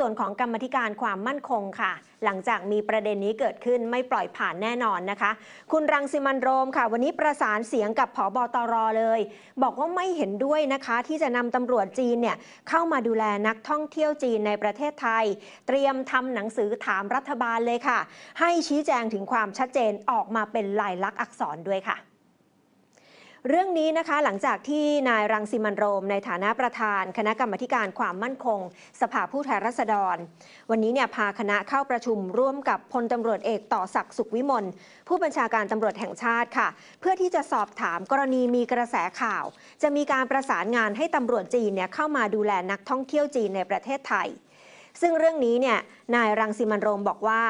ส่วนของกรรมธิการความมั่นคงค่ะ หลังจากมีประเด็นนี้เกิดขึ้นไม่ปล่อยผ่านแน่นอนนะคะ คุณรังสิมันโรมค่ะ วันนี้ประสานเสียงกับผอบอตรเลย บอกว่าไม่เห็นด้วยนะคะ ที่จะนำตำรวจจีนเนี่ยเข้ามาดูแลนักท่องเที่ยวจีนในประเทศไทย เตรียมทำหนังสือถามรัฐบาลเลยค่ะ ให้ชี้แจงถึงความชัดเจนออกมาเป็นลายลักษณ์อักษรด้วยค่ะ เรื่องนี้นะคะหลังจากที่นายรังสิมันโรม ในฐานะประธาน คณะกรรมการความมั่นคง สภาผู้แทนราษฎร วันนี้เนี่ยพาคณะเข้าประชุมร่วมกับพลตำรวจเอกต่อศักดิ์สุขวิมลผู้บัญชาการตำรวจแห่งชาติค่ะ เพื่อที่จะสอบถามกรณีมีกระแสข่าว จะมีการประสานงานให้ตำรวจจีนเนี่ยเข้ามาดูแลนักท่องเที่ยวจีนในประเทศไทย ซึ่งเรื่องนี้เนี่ยนายรังสิมันโรมบอกว่า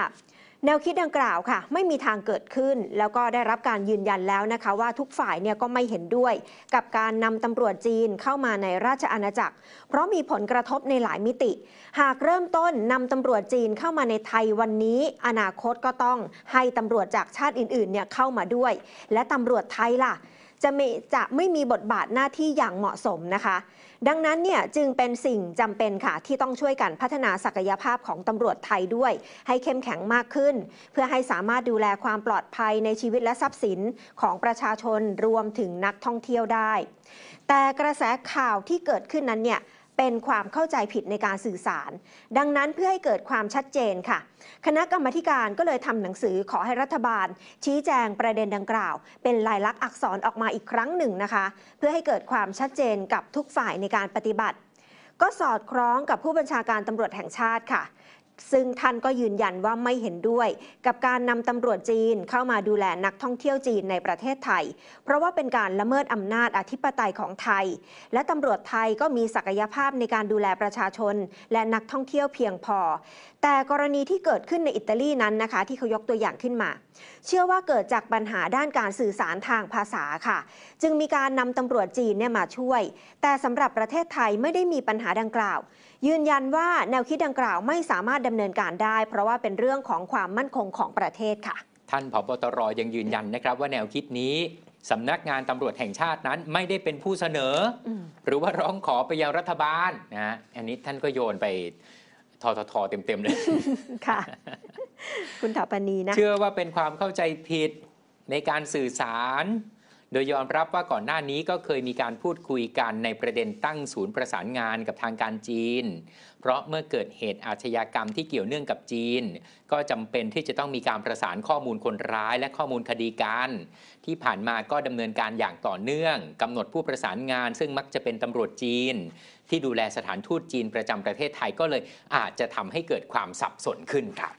แนวคิดดังกล่าวค่ะ ไม่มีทางเกิดขึ้น แล้วก็ได้รับการยืนยันแล้วนะคะว่าทุกฝ่ายเนี่ยก็ไม่เห็นด้วย กับการนำตำรวจจีนเข้ามาในราชอาณาจักร เพราะมีผลกระทบในหลายมิติ หากเริ่มต้นนำตำรวจจีนเข้ามาในไทยวันนี้ อนาคตก็ต้องให้ตำรวจจากชาติอื่นๆเนี่ยเข้ามาด้วย และตำรวจไทยล่ะ จะไม่จะไม่มีบทบาทหน้าที่อย่างเหมาะสมนะคะ ดังนั้นเนี่ยจึงเป็นสิ่งจำเป็นค่ะ ที่ต้องช่วยกันพัฒนาศักยภาพของตำรวจไทยด้วย ให้เข้มแข็งมากขึ้น เพื่อให้สามารถดูแลความปลอดภัยในชีวิตและทรัพย์สินของประชาชนรวมถึงนักท่องเที่ยวได้ แต่กระแสข่าวที่เกิดขึ้นนั้นเนี่ย เป็นความเข้าใจผิดในการสื่อสาร ดังนั้นเพื่อให้เกิดความชัดเจนค่ะ คณะกรรมการก็เลยทำหนังสือขอให้รัฐบาล ชี้แจงประเด็นดังกล่าว เป็นลายลักษณ์อักษรออกมาอีกครั้งหนึ่งนะคะ เพื่อให้เกิดความชัดเจนกับทุกฝ่ายในการปฏิบัติ ก็สอดคล้องกับผู้บัญชาการตำรวจแห่งชาติค่ะ ซึ่งท่านก็ยืนยันว่าไม่เห็นด้วย กับการนำตำรวจจีนเข้ามาดูแลนักท่องเที่ยวจีนในประเทศไทย เพราะว่าเป็นการละเมิดอำนาจอธิปไตยของไทย และตำรวจไทยก็มีศักยภาพในการดูแลประชาชน และนักท่องเที่ยวเพียงพอ แต่กรณีที่เกิดขึ้นในอิตาลีนั้นนะคะ ที่เขายกตัวอย่างขึ้นมา เชื่อว่าเกิดจากปัญหาด้านการสื่อสารทางภาษาค่ะ จึงมีการนำตำรวจจีนเนี่ยมาช่วย แต่สำหรับประเทศไทยไม่ได้มีปัญหาดังกล่าว ยืนยันว่าแนวคิดดังกล่าวไม่สามารถดำเนินการได้ เพราะว่าเป็นเรื่องของความมั่นคงของประเทศค่ะ ท่านผบตรยังยืนยันนะครับ ว่าแนวคิดนี้สำนักงานตำรวจแห่งชาตินั้นไม่ได้เป็นผู้เสนออมหรือว่าร้องขอไปยังรัฐบาลนะฮะอันนี้ท่านก็โยนไปทททเต็มๆเลยค่ะ คุณถาปณีนะ เชื่อว่าเป็นความเข้าใจผิดในการสื่อสาร โดยยอมรับว่าก่อนหน้านี้ก็เคยมีการพูดคุยกันในประเด็นตั้งศูนย์ประสานงานกับทางการจีน เพราะเมื่อเกิดเหตุอาชญากรรมที่เกี่ยวเนื่องกับจีน ก็จำเป็นที่จะต้องมีการประสานข้อมูลคนร้ายและข้อมูลคดีการ ที่ผ่านมาก็ดำเนินการอย่างต่อเนื่องกำหนดผู้ประสานงาน ซึ่งมักจะเป็นตำรวจจีน ที่ดูแลสถานทูตจีนประจำประเทศไทยก็เลยอาจจะทำให้เกิดความสับสนขึ้นครับ